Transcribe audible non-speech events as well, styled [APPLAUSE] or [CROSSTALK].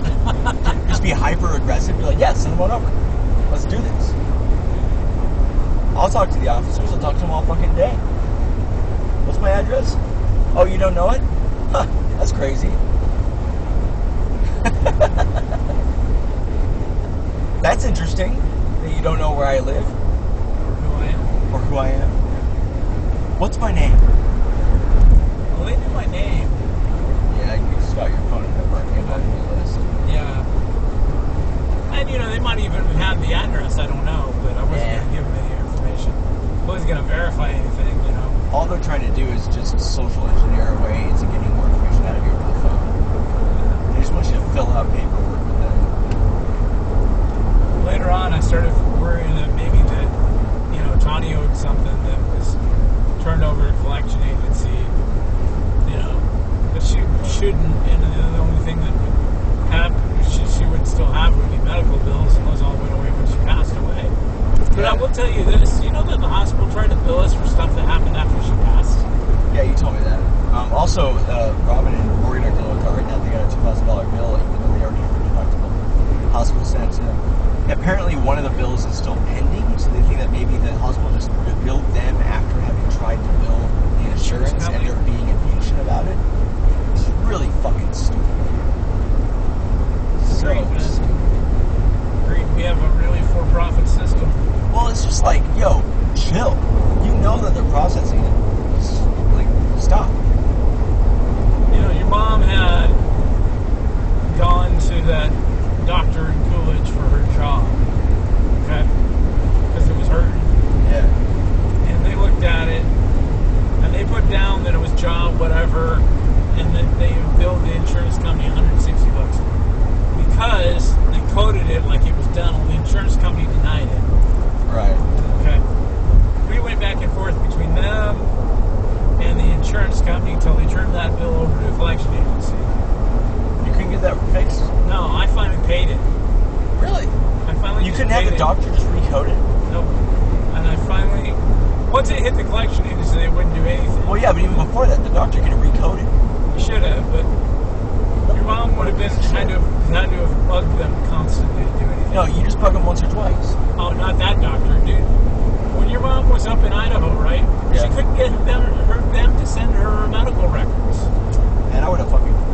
[LAUGHS] just be hyper aggressive. Be like, yeah, send them on over. Let's do this. I'll talk to the officers. I'll talk to them all fucking day. What's my address? Oh, you don't know it? Huh, that's crazy. [LAUGHS] that's interesting that you don't know where I live Or Who I am. or who I am. What's my name? Well, they knew my name. Yeah, you just got your phone number and came on the list. Yeah. And you know, they might even have the address. I don't know, but I wasn't Yeah. going to give them any information. I wasn't going to verify anything. You know. All they're trying to do is just social engineer a way into getting more information out of you over the phone. They just want you to fill out paperwork with them. Later on, I started worrying that maybe that you know Tawny owed something that was turned over to collection agency. You know, but she shouldn't. And the only thing that would happen, she she would still have would be medical bills, and those all went away when she passed away. But I will tell you this: you know that the hospital tried to bill us for stuff that happened after she passed. Yeah, you told me that. Um, also, uh, Robin and Rory are dealing with car right now. They got a two thousand dollar bill, even though they already have deductible. Hospital sent to them. Apparently, one of the bills is still pending, so they think that maybe the hospital just billed them after having tried to bill the insurance, and they're being impatient about it. It's really fucking stupid. So Great, man. stupid. Great, we have a really for-profit system. Well, it's just like, yo, chill. You know that they're processing it. Just, like, stop. You know, your mom had gone to that doctor in Coolidge for her job, okay? Because it was hurting. Yeah. And they looked at it, and they put down that it was job whatever, and that they billed the insurance company 160 bucks because they coded it like it was dental. The insurance company denied it. Right. Okay. We went back and forth between them and the insurance company until they turned that bill over to a collection agency. You couldn't get that fixed? No, I finally paid it. Really? I finally You couldn't have paid the it. doctor just recode it? Nope. And I finally, once it hit the collection agency, they wouldn't do anything. Well, yeah, but even before that, the doctor could have recoded. You should have, but your mom would have been kind of had to have bugged them constantly to do anything. No, you just bug them once or twice. Oh, not that doctor, dude. When your mom was up in Idaho, right? Yeah. She couldn't get them, her, them to send her her medical records. And I would have fucking. It was ridiculous.